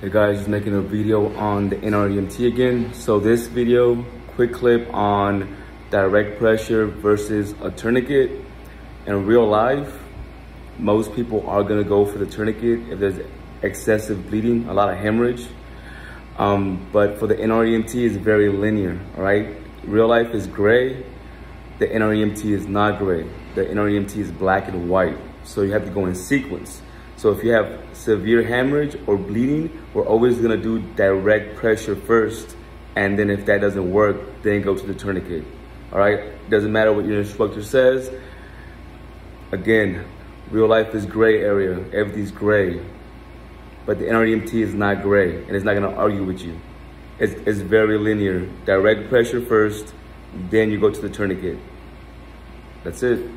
Hey guys, just making a video on the NREMT again. So this video, quick clip on direct pressure versus a tourniquet. In real life, most people are gonna go for the tourniquet if there's excessive bleeding, a lot of hemorrhage. Um, but for the NREMT, it's very linear, all right? Real life is gray, the NREMT is not gray. The NREMT is black and white. So you have to go in sequence. So if you have severe hemorrhage or bleeding, we're always gonna do direct pressure first. And then if that doesn't work, then go to the tourniquet. All right, doesn't matter what your instructor says. Again, real life is gray area, everything's gray. But the NREMT is not gray and it's not gonna argue with you. It's, it's very linear. Direct pressure first, then you go to the tourniquet. That's it.